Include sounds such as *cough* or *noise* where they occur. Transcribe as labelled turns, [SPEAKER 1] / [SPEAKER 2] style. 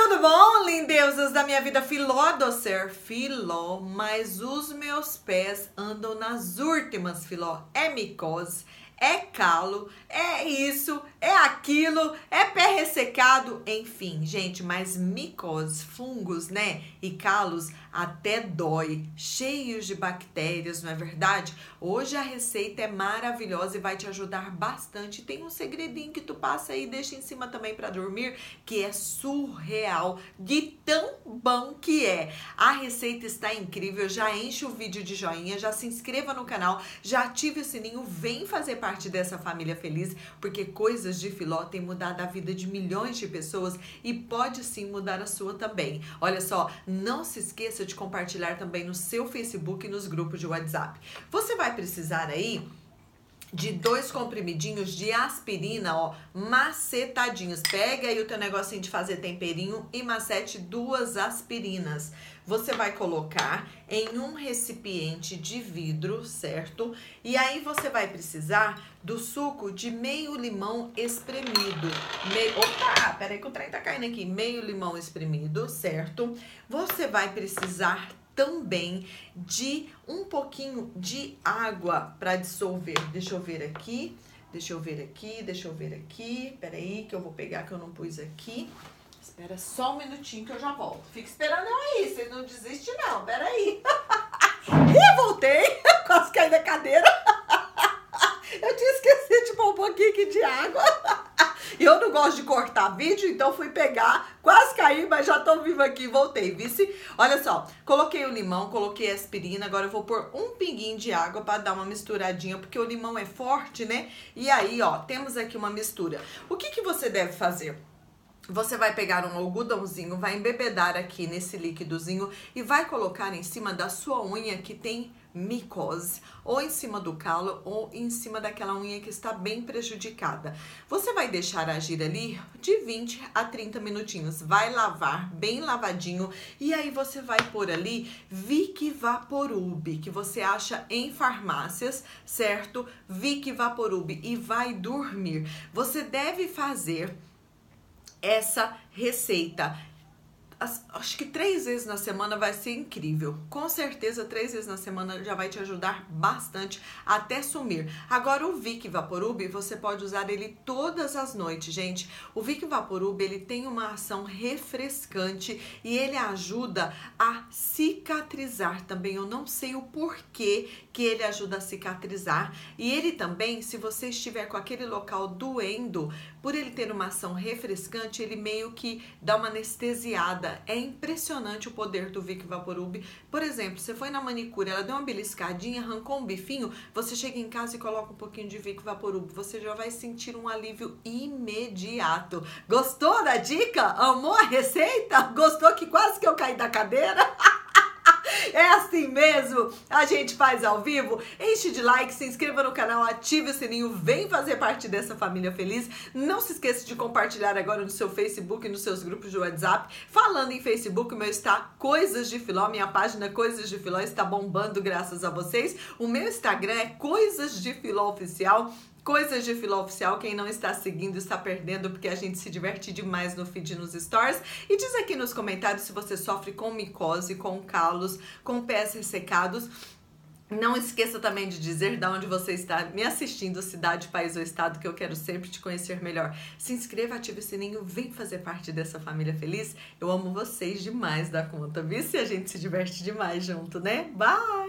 [SPEAKER 1] Tudo bom, lindeusas da minha vida? Filó do ser filó, mas os meus pés andam nas últimas, filó. É micose, é calo, é isso, é aquilo, é pé ressecado, enfim, gente, mas micose, fungos, né? E calos até dói, cheios de bactérias, não é verdade? Hoje a receita é maravilhosa e vai te ajudar bastante. Tem um segredinho que tu passa aí, deixa em cima também para dormir, que é surreal, de tão bom que é. A receita está incrível, já enche o vídeo de joinha, já se inscreva no canal, já ative o sininho, vem fazer parte dessa família feliz, porque coisas de Filó têm mudado a vida de milhões de pessoas e pode sim mudar a sua também. Olha só, não se esqueça de compartilhar também no seu Facebook e nos grupos de WhatsApp. Você vai precisar aí de dois comprimidinhos de aspirina, ó, macetadinhos. Pega aí o teu negocinho de fazer temperinho e macete duas aspirinas. Você vai colocar em um recipiente de vidro, certo? E aí você vai precisar do suco de meio limão espremido. Meio, opa, peraí que o trem tá caindo aqui. Meio limão espremido, certo? Você vai precisar também de um pouquinho de água para dissolver. Deixa eu ver aqui, deixa eu ver aqui, deixa eu ver aqui. Peraí que eu vou pegar que eu não pus aqui. Espera só um minutinho que eu já volto. Fica esperando eu aí, vocês não desistem não, peraí. *laughs* e voltei, *laughs* quase caí da cadeira. *laughs* eu tinha esquecido de pôr um pouquinho aqui de água. Eu não gosto de cortar vídeo, então fui pegar, quase caí, mas já tô viva aqui, voltei, vice? Olha só, coloquei o limão, coloquei a aspirina, agora eu vou pôr um pinguinho de água para dar uma misturadinha, porque o limão é forte, né? E aí, ó, temos aqui uma mistura. O que que você deve fazer? Você vai pegar um algodãozinho, vai embebedar aqui nesse líquidozinho e vai colocar em cima da sua unha que tem micose, ou em cima do calo, ou em cima daquela unha que está bem prejudicada. Você vai deixar agir ali de 20 a 30 minutinhos. Vai lavar bem lavadinho e aí você vai pôr ali Vic Vaporub, que você acha em farmácias, certo? Vic Vaporub e vai dormir. Você deve fazer essa receita acho que três vezes na semana vai ser incrível. Com certeza, três vezes na semana já vai te ajudar bastante até sumir. Agora, o Vic Vaporub, você pode usar ele todas as noites, gente. O Vic Vaporub, ele tem uma ação refrescante e ele ajuda a cicatrizar também. Eu não sei o porquê que ele ajuda a cicatrizar. E ele também, se você estiver com aquele local doendo, por ele ter uma ação refrescante, ele meio que dá uma anestesiada é impressionante o poder do Vic Vaporub. Por exemplo, você foi na manicure, ela deu uma beliscadinha, arrancou um bifinho, você chega em casa e coloca um pouquinho de Vic Vaporub. Você já vai sentir um alívio imediato. Gostou da dica? Amou a receita? Gostou que quase que eu caí da cadeira? É assim mesmo? A gente faz ao vivo? Enche de like, se inscreva no canal, ative o sininho, vem fazer parte dessa família feliz. Não se esqueça de compartilhar agora no seu Facebook e nos seus grupos de WhatsApp. Falando em Facebook, meu está Coisas de Filó, minha página Coisas de Filó está bombando graças a vocês. O meu Instagram é Coisas de Filó Oficial. Coisas de Filó Oficial, quem não está seguindo está perdendo, porque a gente se diverte demais no feed nos stories. E diz aqui nos comentários se você sofre com micose, com calos, com pés ressecados. Não esqueça também de dizer de onde você está me assistindo, cidade, país ou estado, que eu quero sempre te conhecer melhor. Se inscreva, ative o sininho, vem fazer parte dessa família feliz. Eu amo vocês demais da conta, viu? Se a gente se diverte demais junto, né? Bye!